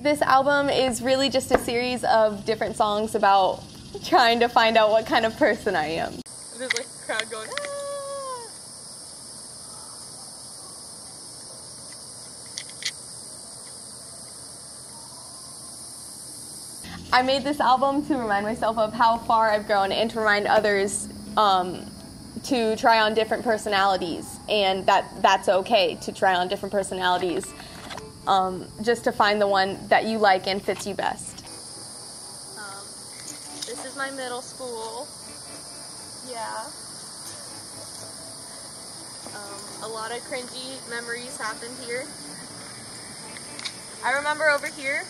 This album is really just a series of different songs about trying to find out what kind of person I am. There's like a crowd going, ah! I made this album to remind myself of how far I've grown and to remind others um, to try on different personalities and that that's okay to try on different personalities um, just to find the one that you like and fits you best. Um, this is my middle school. Yeah. Um, a lot of cringy memories happened here. I remember over here.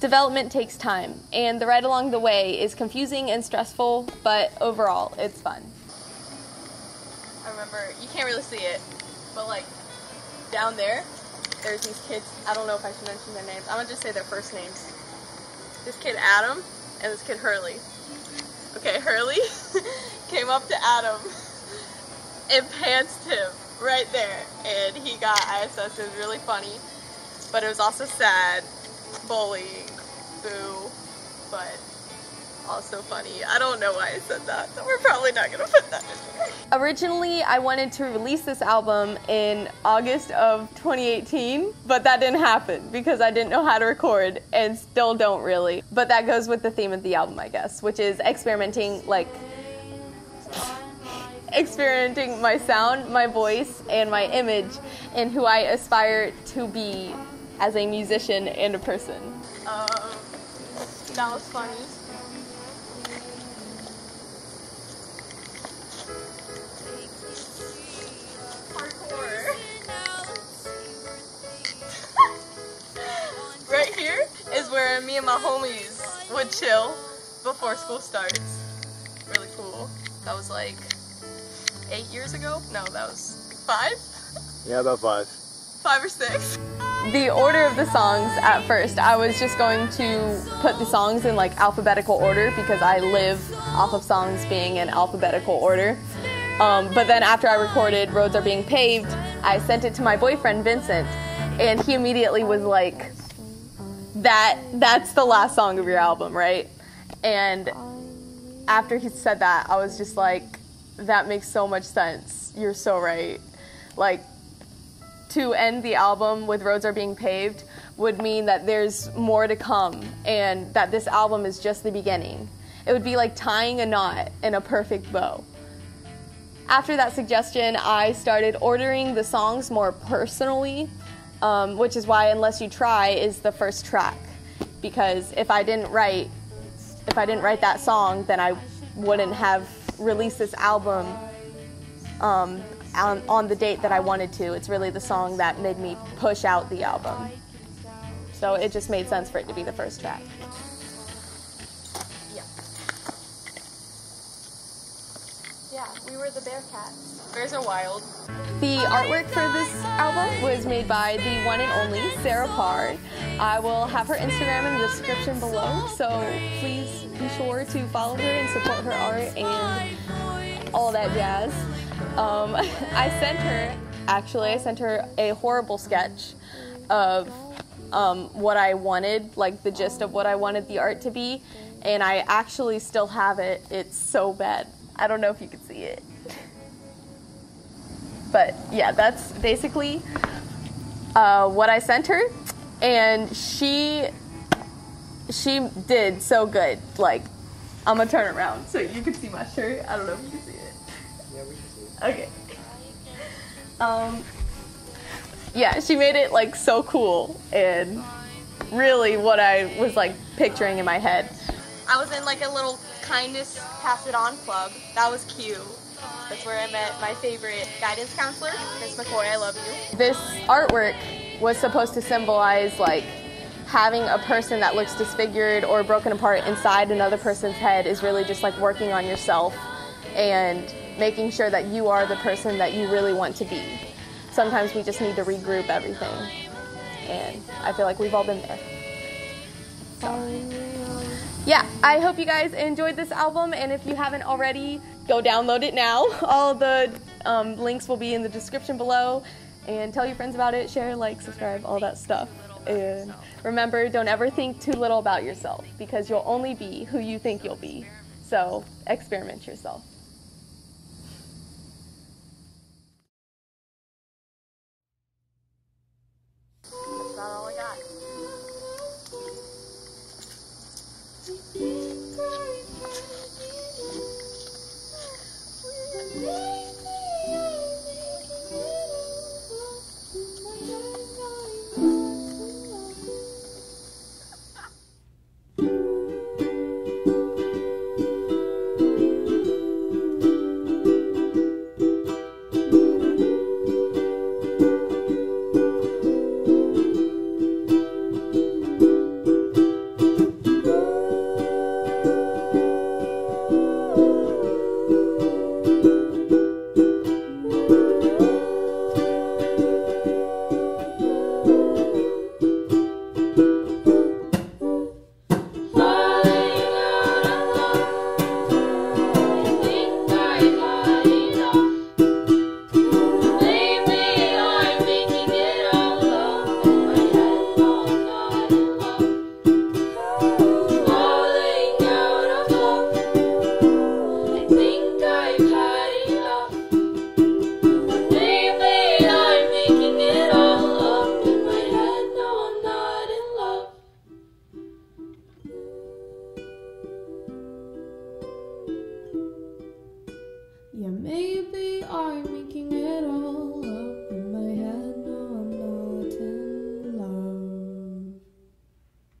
Development takes time, and the ride along the way is confusing and stressful, but overall, it's fun. I remember, you can't really see it, but like down there, there's these kids. I don't know if I should mention their names. I'm gonna just say their first names. This kid Adam and this kid Hurley. Okay, Hurley came up to Adam and pantsed him right there, and he got ISS. It was really funny, but it was also sad, bullying, boo, but also funny. I don't know why I said that. We're probably not gonna put that in. Originally, I wanted to release this album in August of 2018, but that didn't happen because I didn't know how to record and still don't really. But that goes with the theme of the album, I guess, which is experimenting, like, experimenting my sound, my voice, and my image, and who I aspire to be as a musician and a person. Um, that was funny. Me and my homies would chill before school starts. Really cool. That was like eight years ago? No, that was five? Yeah, about five. Five or six? the order of the songs at first, I was just going to put the songs in like alphabetical order because I live off of songs being in alphabetical order. Um, but then after I recorded Roads Are Being Paved, I sent it to my boyfriend Vincent, and he immediately was like, "That that's the last song of your album, right?" And after he said that, I was just like, "That makes so much sense. You're so right." Like to end the album with Roads Are Being Paved would mean that there's more to come and that this album is just the beginning. It would be like tying a knot in a perfect bow. After that suggestion, I started ordering the songs more personally, um, which is why Unless You Try is the first track. Because if I didn't write, if I didn't write that song, then I wouldn't have released this album um, on, on the date that I wanted to. It's really the song that made me push out the album. So it just made sense for it to be the first track. Yeah, we were the Bearcats. Bears are wild. The artwork for this album was made by the one and only Sarah Paar. I will have her Instagram in the description below, so please be sure to follow her and support her art and all that jazz. Um, I sent her, actually, I sent her a horrible sketch of um, what I wanted, like the gist of what I wanted the art to be, and I actually still have it. It's so bad. I don't know if you can see it. But yeah, that's basically uh, what I sent her, and she she did so good. Like, I'm gonna turn around so you can see my shirt. I don't know if you can see it. Yeah, we can see it. Okay. Um, yeah, she made it like so cool and really what I was like picturing in my head. I was in like a little kindness pass it on club. That was cute. That's where I met my favorite guidance counselor, Miss McCoy. I love you. This artwork was supposed to symbolize like having a person that looks disfigured or broken apart inside another person's head is really just like working on yourself and making sure that you are the person that you really want to be. Sometimes we just need to regroup everything. And I feel like we've all been there. So, yeah, I hope you guys enjoyed this album. And if you haven't already, go download it now. All the um, links will be in the description below. And tell your friends about it, share, like, subscribe, all that stuff. And remember, don't ever think too little about yourself because you'll only be who you think you'll be. So experiment yourself. 一个。